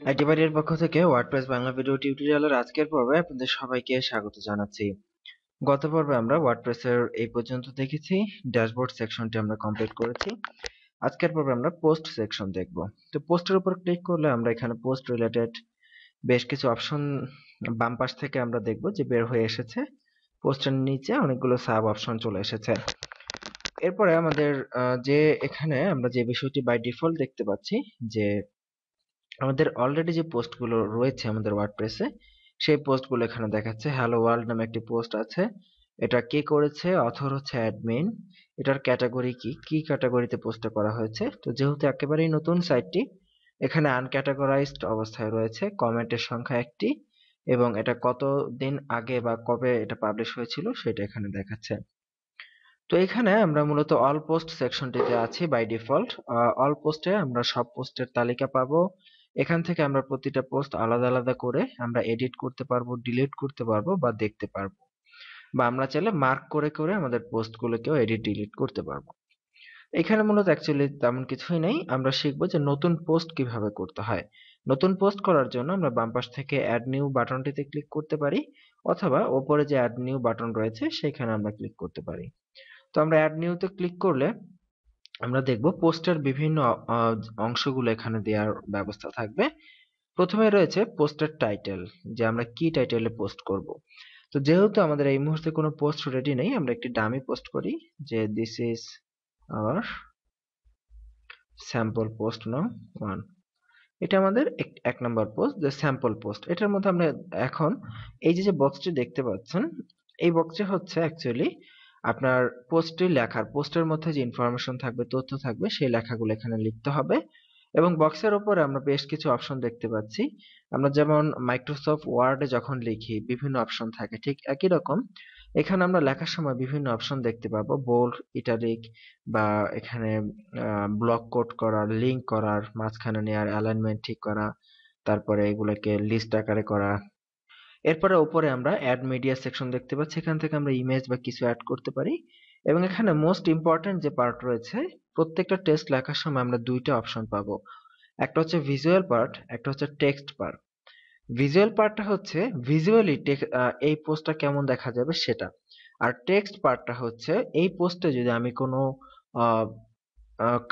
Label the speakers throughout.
Speaker 1: IT বাড়ির পক্ষ থেকে ওয়ার্ডপ্রেস বাংলা ভিডিও টিউটোরিয়ালের আজকের পর্বে আপনাদের সবাইকে স্বাগত জানাচ্ছি। গত পর্বে আমরা ওয়ার্ডপ্রেসের এই পর্যন্ত দেখেছি, ড্যাশবোর্ড সেকশনটি আমরা কমপ্লিট করেছি। আজকের পর্বে আমরা পোস্ট সেকশন দেখব। তো পোস্টের উপর ক্লিক করলে আমরা এখানে পোস্ট রিলেটেড বেশ কিছু অপশন বাম পাশ থেকে আমরা দেখব যে বের হয়ে এসেছে। পোস্টের নিচে অনেকগুলো সাব অপশন চলে এসেছে। এরপরে আমাদের যে এখানে আমরা যে বিষয়টি বাই ডিফল্ট দেখতে পাচ্ছি যে আমাদের অলরেডি যে পোস্টগুলো রয়েছে আমাদের ওয়ার্ডপ্রেসে সেই পোস্টগুলো এখানে দেখাচ্ছে। হ্যালো ওয়ার্ল্ড নামে একটি পোস্ট আছে। এটা কে করেছে? অথর হচ্ছে অ্যাডমিন এটার ক্যাটাগরি কি? কি ক্যাটাগরিতে পোস্টটা করা হয়েছে? তো যেহেতু একেবারেই নতুন সাইটটি এখানে আনক্যাটাগরাইজড অবস্থায় রয়েছে। কমেন্টের সংখ্যা একটি এবং এটা কত দিন আগে বা কবে এটা পাবলিশ হয়েছিল সেটা এখানে দেখাচ্ছে। তো এখানে আমরা মূলত অল পোস্ট সেকশনটিতে আছি বাই ডিফল্ট অল পোস্টে আমরা সব পোস্টের তালিকা পাবো। এখান থেকে আমরা প্রতিটা পোস্ট আলাদা আলাদা করে আমরা এডিট করতে পারব ডিলিট করতে পারব বা দেখতে পারব। বা আমরা চাইলে মার্ক করে করে আমাদের পোস্টগুলোকেও এডিট ডিলিট করতে পারব। এখানে মূলত অ্যাকচুয়ালি তেমন কিছুই নেই। আমরা শিখব যে নতুন পোস্ট কীভাবে করতে হয়। নতুন পোস্ট করার জন্য আমরা বাম পাশ থেকে অ্যাড নিউ বাটনটিতে ক্লিক করতে পারি অথবা ওপরে যে অ্যাড নিউ বাটন রয়েছে, সেখানে আমরা ক্লিক করতে পারি। তো আমরা অ্যাড নিউতে ক্লিক করলে আমরা দেখব পোস্টের বিভিন্ন অংশগুলো এখানে দেওয়ার ব্যবস্থা থাকবে। প্রথমে রয়েছে পোস্টের টাইটেল, যে আমরা কি টাইটেলে পোস্ট করব। তো যেহেতু আমাদের এই মুহূর্তে কোনো পোস্ট রেডি নেই, আমরা একটি ডামি পোস্ট করি, যে this is our sample post now one এটা আমাদের এক নম্বর পোস্ট যে স্যাম্পল পোস্ট এটার মধ্যে আমরা এখন, এই যে যে বক্সটি দেখতে পাচ্ছেন, এই বক্সটি হচ্ছে অ্যাকচুয়ালি আপনার পোস্টে লেখার পোস্টের মধ্যে যে ইনফরমেশন থাকবে, তথ্য থাকবে, সেই লেখাগুলো এখানে লিখতে হবে। এবং বক্সের উপরে আমরা বেশ কিছু অপশন দেখতে পাচ্ছি। আমরা যেমন মাইক্রোসফট ওয়ার্ডে যখন লিখি, বিভিন্ন অপশন থাকে, ঠিক একই রকম। এখানে আমরা লেখার সময় বিভিন্ন অপশন দেখতে পাবো। বোল্ড ইটালিক বা এখানে ব্লক কোড করার লিঙ্ক করার, মাঝখানে নেওয়ার অ্যালাইনমেন্ট ঠিক করা, তারপরে এগুলোকে লিস্ট আকারে করা এরপরে উপরে আমরা অ্যাড মিডিয়া সেকশন দেখতে পাচ্ছি, এখান থেকে আমরা ইমেজ বা কিছু অ্যাড করতে পারি। এবং এখানে মোস্ট ইম্পর্টেন্ট যে পার্ট রয়েছে, প্রত্যেকটা টেক্সট লেখার সময় আমরা দুইটা অপশন পাবো। একটা হচ্ছে ভিজুয়াল পার্ট একটা হচ্ছে টেক্সট পার্ট ভিজুয়াল পার্টটা হচ্ছে ভিজুয়ালি এই পোস্টটা কেমন দেখা যাবে সেটা। আর টেক্সট পার্টটা হচ্ছে এই পোস্টে যদি আমি কোনো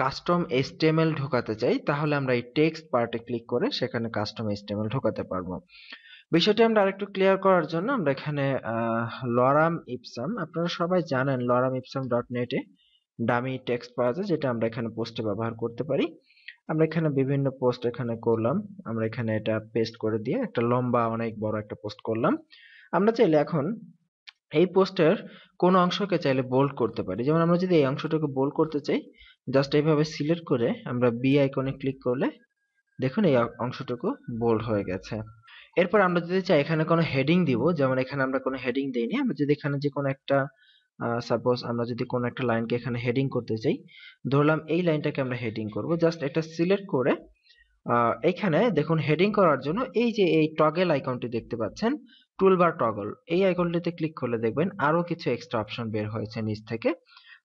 Speaker 1: কাস্টম এসটিএমএল ঢোকাতে চাই, তাহলে আমরা এই টেক্সট পার্টে ক্লিক করে সেখানে কাস্টম এসটিএমএল ঢোকাতে পারব। বিষয়টি আমরা আরেকটু ক্লিয়ার করার জন্য আমরা এখানে লরাম ইপসাম, আপনারা সবাই জানেন লরাম ইপসাম ডট নেটে ডামি টেক্সট পাওয়া যায়, যেটা আমরা এখানে পোস্টে ব্যবহার করতে পারি। আমরা এখানে বিভিন্ন পোস্ট এখানে করলাম, আমরা এখানে এটা পেস্ট করে দিয়ে একটা লম্বা, অনেক বড় একটা পোস্ট করলাম। আমরা চাইলে এখন এই পোস্টের কোন অংশকে চাইলে বোল্ড করতে পারি। যেমন আমরা যদি এই অংশটাকে বোল্ড করতে চাই জাস্ট এইভাবে সিলেক্ট করে আমরা বি আইকনে ক্লিক করলে দেখুন এই অংশটুকু বোল্ড হয়ে গেছে। এরপর আমরা যদি চাই এখানে কোনো হেডিং দিব, যেমন এখানে আমরা কোনো হেডিং দেইনি, আমরা যদি এখানে যে কোনো একটা সাপোজ আমরা যদি কোনো একটা লাইনকে এখানে হেডিং করতে চাই, ধরলাম এই লাইনটাকে আমরা হেডিং করব জাস্ট এটা সিলেক্ট করে এখানে দেখুন হেডিং করার জন্য এই যে এই টগেল আইকনটি দেখতে পাচ্ছেন টুলবার টগল এই আইকনটিতে ক্লিক করলে দেখবেন আরও কিছু এক্সট্রা অপশন বের হয়েছে নিচ থেকে।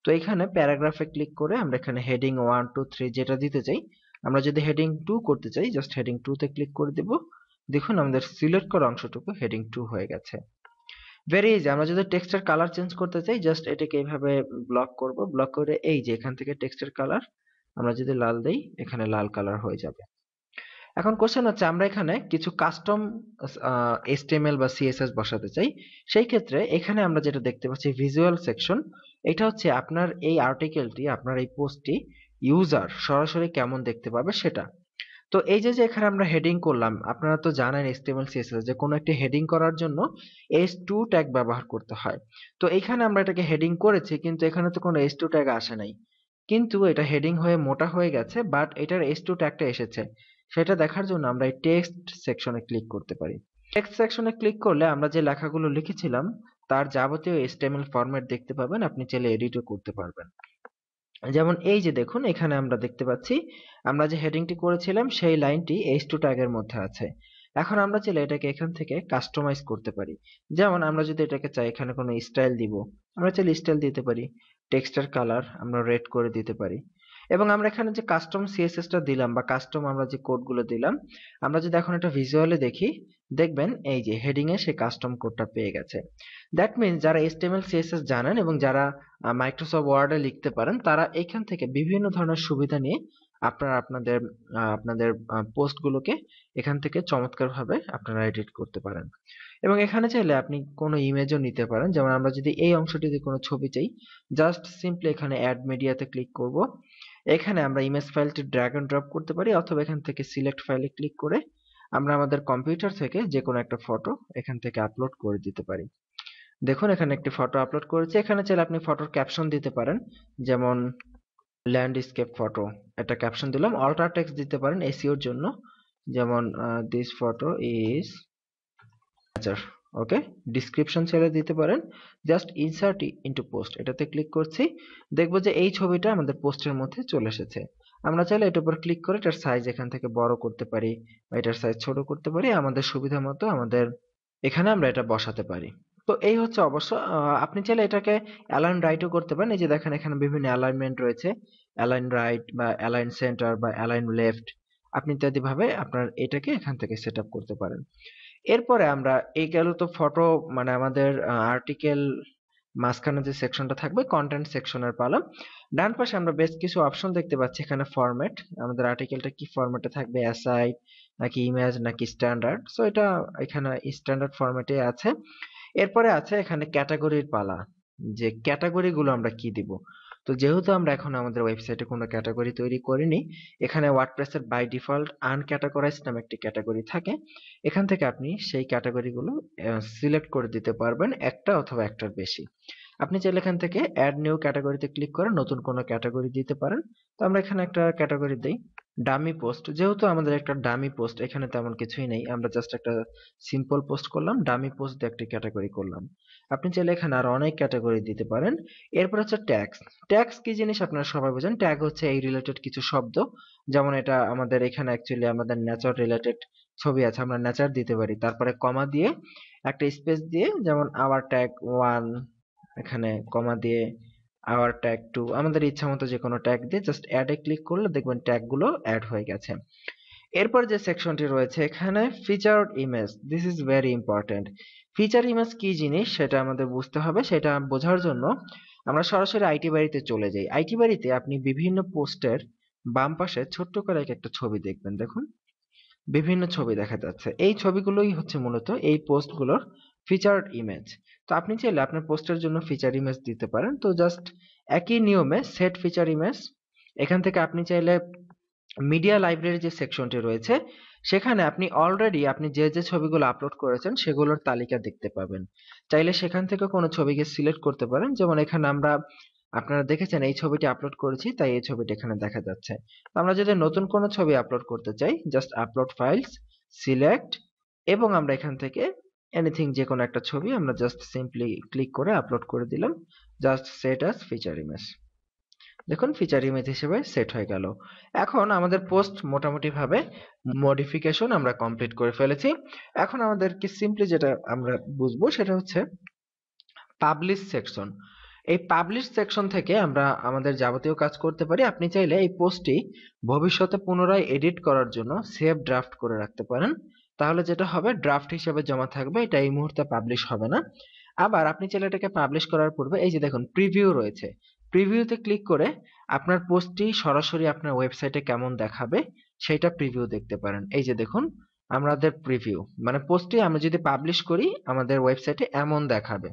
Speaker 1: তো এখানে প্যারাগ্রাফে ক্লিক করে আমরা এখানে হেডিং ওয়ান টু থ্রি যেটা দিতে চাই, আমরা যদি হেডিং টু করতে চাই জাস্ট হেডিং টু তে ক্লিক করে দেবো। দেখুন আমাদের সিলেক্ট করা অংশটুকু হেডিং টু হয়ে গেছে। ভেরি ইজি আমরা যদি টেক্সটের কালার চেঞ্জ করতে চাই জাস্ট এটাকে এইভাবে ব্লক করব। ব্লক করে এই যে এখান থেকে টেক্সটের কালার আমরা যদি লাল দেই, এখানে লাল কালার হয়ে যাবে। এখন কোশ্চেন হচ্ছে, আমরা এখানে কিছু কাস্টম এইচটিএমএল বা সিএসএস বসাতে চাই। সেই ক্ষেত্রে এখানে আমরা যেটা দেখতে পাচ্ছি ভিজুয়াল সেকশন এটা হচ্ছে আপনার এই আর্টিকেলটি আপনার এই পোস্টটি ইউজার সরাসরি কেমন দেখতে পাবে সেটা। তো এই যে এখানে আমরা হেডিং করলাম, আপনারা তো জানেন HTML, CSS যে কোনো একটি হেডিং করার জন্য h2 ট্যাগ ব্যবহার করতে হয়। তো এখানে আমরা এটাকে হেডিং করেছি, কিন্তু এখানে তো কোনো h2 ট্যাগ আসে নাই। কিন্তু এটা হেডিং হয়ে মোটা হয়ে গেছে বাট এটার h2 ট্যাগটা এসেছে। সেটা দেখার জন্য আমরা এই টেক্সট সেকশনে ক্লিক করতে পারি। টেক্সট সেকশনে ক্লিক করলে আমরা যে লেখাগুলো লিখেছিলাম, তার যাবতীয় HTML ফরম্যাট দেখতে পাবেন, আপনি চাইলে এডিটও করতে পারবেন। যেমন এই যে দেখুন, এখানে আমরা দেখতে পাচ্ছি, আমরা যে হেডিংটি করেছিলাম, সেই লাইনটি এইচ টু ট্যাগের মধ্যে আছে। এখন আমরা চাইলে এটাকে এখান থেকে কাস্টমাইজ করতে পারি। যেমন আমরা যদি এটাকে চাই, এখানে কোনো স্টাইল দিব, আমরা চাইলে স্টাইল দিতে পারি। টেক্সটার কালার আমরা রেড করে দিতে পারি। এবং আমরা এখানে যে কাস্টম সিএসএসটা দিলাম, বা কাস্টম আমরা যে কোডগুলো দিলাম, আমরা যদি এখন এটা ভিজুয়ালি দেখি দেখবেন এই যে হেডিং এ সেই কাস্টম কোডটা পেয়ে গেছে। দ্যাট মিনস যারা এইচটিএমএল সিএসএস জানেন এবং যারা মাইক্রোসফট ওয়ার্ডে লিখতে পারেন, তারা এখান থেকে বিভিন্ন ধরনের সুবিধা নিয়ে আপনারা আপনাদের আপনাদের পোস্টগুলোকে এখান থেকে চমৎকারভাবে আপনারা এডিট করতে পারেন। এবং এখানে চাইলে আপনি কোনো ইমেজও নিতে পারেন। যেমন আমরা যদি এই অংশটিতে কোনো ছবি চাই জাস্ট সিম্পলি এখানে অ্যাড মিডিয়াতে ক্লিক করব। এখানে আমরা ইমেজ ফাইলটি ড্র্যাগ এন্ড ড্রপ করতে পারি, অথবা এখান থেকে সিলেক্ট ফাইলে ক্লিক করে আমরা আমাদের কম্পিউটার থেকে যে কোনো একটা ফটো এখান থেকে আপলোড করে দিতে পারি। দেখুন, এখানে একটি ফটো আপলোড করেছি। এখানে চাইলে আপনি ফটোর ক্যাপশন দিতে পারেন। যেমন ল্যান্ডস্কেপ ফটো একটা ক্যাপশন দিলাম। অল্টার টেক্সট দিতে পারেন এসিওর জন্য। যেমন this photo is okay description ছেড়ে দিতে পারেন। জাস্ট ইনসার্ট ইনটু পোস্ট এটাতে ক্লিক করছি। দেখব যে এই ছবিটা আমাদের পোস্টের মধ্যে চলে এসেছে। আমরা চাইলে এটার উপর ক্লিক করে এটার সাইজ এখান থেকে বড় করতে পারি বা এটার সাইজ ছোট করতে পারি। আমাদের সুবিধা মতো আমাদের এখানে আমরা এটা বসাতে পারি। তো এই হচ্ছে অবশ্য আপনি চাইলে এটাকে অ্যালাইন রাইটও করতে পারেন। এই যে দেখেন এখানে বিভিন্ন অ্যালাইনমেন্ট রয়েছে। অ্যালাইন রাইট বা অ্যালাইন সেন্টার বা অ্যালাইন লেফট আপনি ইত্যাদি ভাবে আপনার এটাকে এখান থেকে সেট করতে পারেন। এরপরে আমরা, এই গেল তো ফটো মানে আমাদের আর্টিকেল মাঝখানে যে সেকশনটা থাকবে কন্টেন্ট সেকশনের পালা। ডান পাশে আমরা বেশ কিছু অপশন দেখতে পাচ্ছি, এখানে ফরম্যাট আমাদের আর্টিকেলটা কি ফরম্যাটে থাকবে এসআই নাকি ইমেজ নাকি স্ট্যান্ডার্ড সো এটা এখানে স্ট্যান্ডার্ড ফরম্যাটে আছে। এরপরে আছে এখানে ক্যাটাগরির পালা, যে ক্যাটাগরিগুলো আমরা কি দিব? তো যেহেতু আমরা এখন আমাদের ওয়েবসাইটে কোনো ক্যাটাগরি তৈরি করিনি, এখানে ওয়ার্ডপ্রেসের বাই ডিফল্ট আনক্যাটাগরাইজড নামে একটি ক্যাটাগরি থাকে, এখান থেকে আপনি সেই ক্যাটাগরিগুলো সিলেক্ট করে দিতে পারবেন একটা অথবা একটার বেশি। আপনি চাইলে এখান থেকে অ্যাড নিউ ক্যাটাগরিতে ক্লিক করে নতুন কোনো ক্যাটাগরি দিতে পারেন। তো আমরা এখানে একটা ক্যাটাগরি দিই ডামি পোস্ট যেহেতু আমাদের একটা ডামি পোস্ট এখানে তেমন কিছুই নেই। আমরা জাস্ট একটা সিম্পল পোস্ট করলাম ডামি পোস্ট দিয়ে একটি ক্যাটাগরি করলাম। আপনি চাইলে এখানে আরও অনেক ক্যাটাগরি দিতে পারেন। এরপর হচ্ছে ট্যাক্স ট্যাক্স কি জিনিস আপনারা সবাই বোঝেন? ট্যাগ হচ্ছে এই রিলেটেড কিছু শব্দ। যেমন এটা আমাদের এখানে অ্যাকচুয়ালি আমাদের নেচার রিলেটেড ছবি আছে, আমরা নেচার দিতে পারি। তারপরে কমা দিয়ে একটা স্পেস দিয়ে, যেমন আওয়ার ট্যাগ ওয়ান এখানে কমা দিয়ে আওয়ার ট্যাগ টু আমাদের ইচ্ছা মতো যে কোনো ট্যাগ দিয়ে জাস্ট অ্যাডে ক্লিক করলে দেখবেন ট্যাগগুলো অ্যাড হয়ে গেছে। এরপর যে সেকশনটি রয়েছে এখানে featured image this is very important feature image কি জিনিস সেটা আমাদের বুঝতে হবে, সেটা বোঝার জন্য আমরা সরাসরি আইটি বাড়িতে চলে যাই। আইটি বাড়িতে আপনি বিভিন্ন পোস্টের বাম পাশে ছোট্ট করে একটা ছবি দেখবেন, দেখুন। বিভিন্ন ছবি দেখা যাচ্ছে। এই ছবিগুলোই হচ্ছে মূলত এই পোস্টগুলোর ফিচার্ড ইমেজ তো আপনি চাইলে আপনার পোস্টের জন্য ফিচার ইমেজ দিতে পারেন। তো জাস্ট একই নিয়মে সেট ফিচার ইমেজ এখান থেকে আপনি চাইলে মিডিয়া লাইব্রেরি যে সেকশনটি রয়েছে, সেখানে আপনি অলরেডি আপনি যে যে ছবিগুলো আপলোড করেছেন, সেগুলোর তালিকা দেখতে পাবেন। চাইলে সেখান থেকে কোনো ছবিকে সিলেক্ট করতে পারেন। যেমন এখানে আমরা, আপনারা দেখেছেন এই ছবিটি আপলোড করেছি, তাই এই ছবিটি এখানে দেখা যাচ্ছে। আমরা যদি নতুন কোনো ছবি আপলোড করতে চাই জাস্ট আপলোড ফাইলস সিলেক্ট এবং আমরা এখান থেকে এনিথিং যে কোনো একটা ছবি আমরা জাস্ট সিম্পলি ক্লিক করে আপলোড করে দিলাম। Just set as feature image দেখুন ফিচার ইমেজ হিসেবে সেট হয়ে গেল। এখন আমাদের পোস্ট মোটামুটি ভাবে মডিফিকেশন আমরা কমপ্লিট করে ফেলেছি। এখন আমাদেরকে সিম্পলি যেটা আমরা বুঝব সেটা হচ্ছে পাবলিশ সেকশন এই পাবলিশ সেকশন থেকে আমরা আমাদের যাবতীয় কাজ করতে পারি। আপনি চাইলে এই পোস্টটি ভবিষ্যতে পুনরায় এডিট করার জন্য সেভ ড্রাফট করে রাখতে পারেন। তাহলে যেটা হবে ড্রাফট হিসেবে জমা থাকবে। এটা এই মুহূর্তে পাবলিশ হবে না। আবার আপনি চাইলে এটাকে পাবলিশ করার পূর্বে এই যে দেখুন প্রিভিউ রয়েছে। প্রিভিউতে ক্লিক করে আপনার পোস্টটি সরাসরি আপনার ওয়েবসাইটে কেমন দেখাবে সেটা প্রিভিউ দেখতে পারেন। এই যে দেখুন, আমাদের প্রিভিউ মানে পোস্টটি আমরা যদি পাবলিশ করি, আমাদের ওয়েবসাইটে এমন দেখাবে।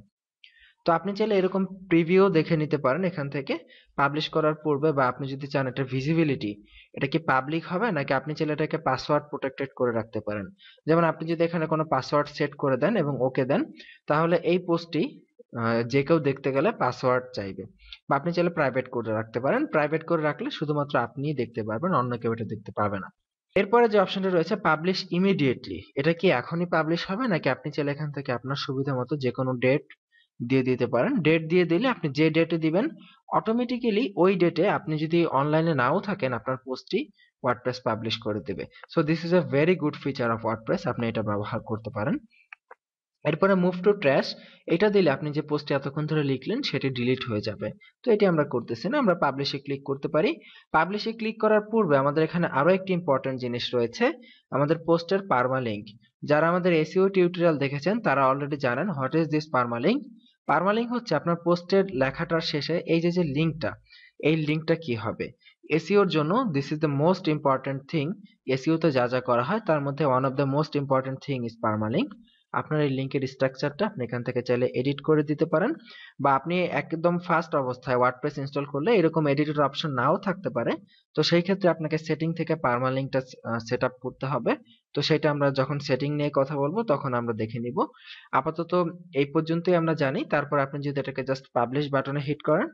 Speaker 1: তো আপনি চাইলে এরকম প্রিভিউ দেখে নিতে পারেন এখান থেকে। পাবলিশ করার পূর্বে বা আপনি যদি চান এটা ভিজিবিলিটি এটা কি পাবলিক হবে নাকি আপনি চাইলে এটাকে পাসওয়ার্ড প্রোটেক্টেড করে রাখতে পারেন। যেমন আপনি যদি এখানে কোনো পাসওয়ার্ড সেট করে দেন এবং ওকে দেন, তাহলে এই পোস্টটি যে কেউ দেখতে গেলে পাসওয়ার্ড চাইবে। বা আপনি চাইলে প্রাইভেট করে রাখতে পারেন। প্রাইভেট করে রাখলে শুধুমাত্র আপনিই দেখতে পারবেন, অন্য কেউ এটা দেখতে পাবে না। এরপরে যে অপশনটা রয়েছে পাবলিশ ইমিডিয়েটলি এটা কি এখনই পাবলিশ হবে? নাকি আপনি চাইলে এখান থেকে আপনার সুবিধা মতো যে কোনো ডেট দিয়ে দিতে পারেন। ডেট দিয়ে দিলে আপনি যে ডেটে দিবেন অটোমেটিক্যালি ওই ডেটে আপনি যদি অনলাইনে নাও থাকেন, আপনার পোস্টটি ওয়ার্ডপ্রেস পাবলিশ করে দেবে। So this is a very good feature of WordPress আপনি এটা ব্যবহার করতে পারেন। এরপরে মুভ টু ট্র্যাশ এটা দিলে আপনি যে পোস্টে এতক্ষণ ধরে লিখলেন, সেটি ডিলিট হয়ে যাবে। তো এটি আমরা করতেছি না, আমরা পাবলিশে ক্লিক করতে পারি। পাবলিশে ক্লিক করার পূর্বে আমাদের এখানে আরও একটি ইম্পর্টেন্ট জিনিস রয়েছে, আমাদের পোস্টের পারমালিঙ্ক যারা আমাদের এসইও টিউটোরিয়াল দেখেছেন, তারা অলরেডি জানেন what is this permalink permalink হচ্ছে আপনার পোস্টের লেখাটার শেষে এই যে যে লিঙ্কটা এই লিঙ্কটা কি হবে? এসইওর জন্য this is the most important thing এসইওতে যা যা করা হয়, তার মধ্যে one of the most important thing is permalink আপনার এই লিঙ্কের স্ট্রাকচারটা আপনি এখান থেকে চাইলে এডিট করে দিতে পারেন বা আপনি একদম ফার্স্ট অবস্থায় ওয়ার্ডপ্রেস ইনস্টল করলে এরকম এডিটের অপশন নাও থাকতে পারে। তো সেই ক্ষেত্রে আপনাকে সেটিং থেকে পারমালিঙ্কটা সেট আপ করতে হবে। তো সেটা আমরা যখন সেটিং নিয়ে কথা বলব তখন আমরা দেখে নিব। আপাতত এই পর্যন্তই আমরা জানি। তারপর আপনি যদি এটাকে জাস্ট পাবলিশ বাটনে হিট করেন,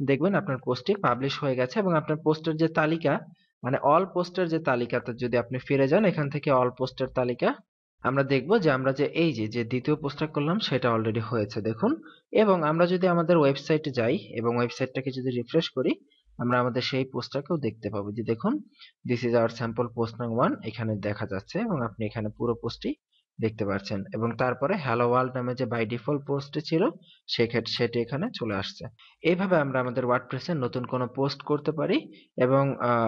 Speaker 1: দেখবেন আপনার পোস্টটি পাবলিশ হয়ে গেছে এবং আপনার পোস্টের যে তালিকা মানে অল পোস্টের যে তালিকাতে যদি আপনি ফিরে যান, এখান থেকে অল পোস্টের তালিকা আমরা দেখব যে আমরা যে এই যে যে দ্বিতীয় পোস্টটা করলাম, সেটা অলরেডি হয়েছে, দেখুন। এবং আমরা যদি আমাদের ওয়েবসাইটে যাই এবং ওয়েবসাইটটাকে যদি রিফ্রেশ করি, আমরা আমাদের সেই পোস্টটাকেও দেখতে পাবো। যে দেখুন this is our sample post নং ওয়ান এখানে দেখা যাচ্ছে এবং আপনি এখানে পুরো পোস্টটি দেখতে পাচ্ছেন এবং তারপরে হ্যালো ওয়ার্ল্ড নামে যে বাই ডিফল্ট পোস্টে ছিল সেক্ষেত্রে সেটি এখানে চলে আসছে। এইভাবে আমরা আমাদের ওয়ার্ডপ্রেসে নতুন কোনো পোস্ট করতে পারি এবং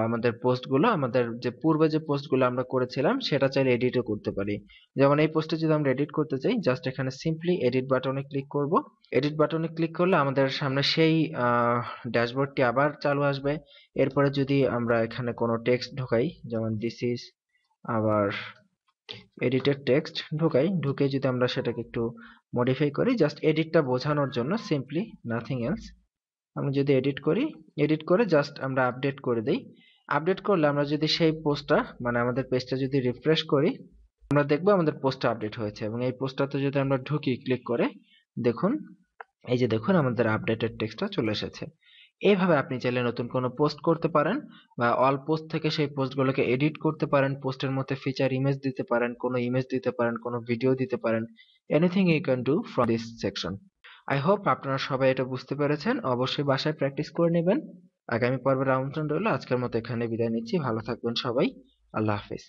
Speaker 1: আমাদের পোস্টগুলো আমাদের যে পূর্বে যে পোস্টগুলো আমরা করেছিলাম, সেটা চাইলে এডিটও করতে পারি। যেমন এই পোস্টে যদি আমরা এডিট করতে চাই জাস্ট এখানে সিম্পলি এডিট বাটনে ক্লিক করব। এডিট বাটনে ক্লিক করলে আমাদের সামনে সেই ড্যাশবোর্ডটি আবার চালু আসবে। এরপরে যদি আমরা এখানে কোনো টেক্সট ঢোকাই, যেমন দিস ইজ আবার এডিটেড টেক্সট ঢুকাই, ঢুকে যদি আমরা সেটাকে একটু মডিফাই করি জাস্ট এডিটটা বোঝানোর জন্য সিম্পলি নাথিং এলস আমি যদি এডিট করি এডিট করে জাস্ট আমরা আপডেট করে দেই। আপডেট করলে আমরা যদি সেই পোস্টটা মানে আমাদের পেজটা যদি রিফ্রেশ করি, আমরা দেখব আমাদের পোস্টটা আপডেট হয়েছে এবং এই পোস্টটাতে যদি আমরা ঢুকি ক্লিক করে, দেখুন, এই যে দেখুন আমাদের আপডেটেড টেক্সটটা চলে এসেছে। এইভাবে আপনি চাইলে নতুন কোনো পোস্ট করতে পারেন বা অল পোস্ট থেকে সেই পোস্টগুলোকে এডিট করতে পারেন। পোস্টের মধ্যে ফিচার ইমেজ দিতে পারেন, কোনো ইমেজ দিতে পারেন, কোনো ভিডিও দিতে পারেন। Anything you can do from this section I hope আপনারা সবাই এটা বুঝতে পেরেছেন। অবশ্যই বাসায় প্র্যাকটিস করে নেবেন। আগামী পর্বের আমন্ত্রণ রইল। আজকের মতো এখানে বিদায় নিচ্ছি। ভালো থাকবেন সবাই। আল্লাহ হাফিজ।